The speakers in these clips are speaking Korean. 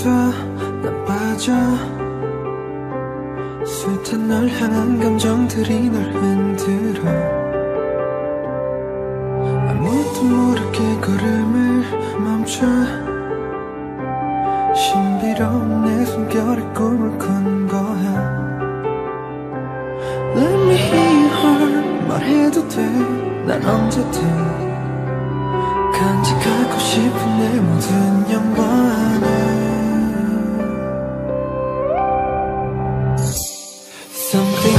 멈춰 숱한 널 향한 감정들이 널 흔들어. 아무도 모르게 걸음을 멈춰. 신비로운 내 숨결에 꿈을 꾼 거야 Let me hear 말해도 돼난 언제든 간직하고 싶은 내 모든 영광을 Something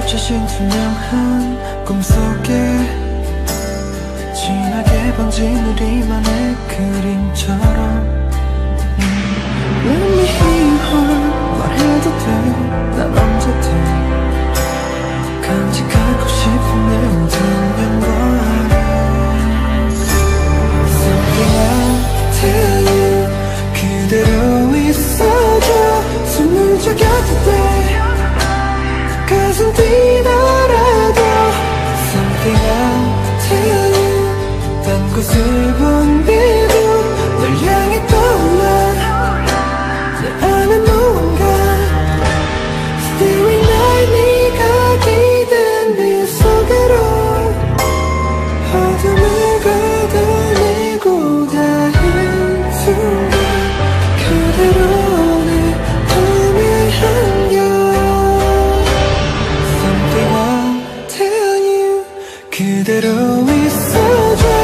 펼쳐진 투명한 꿈속에 진하게 번진 우리만의 그림처럼. Let me hear her 말해도 돼. Did we feel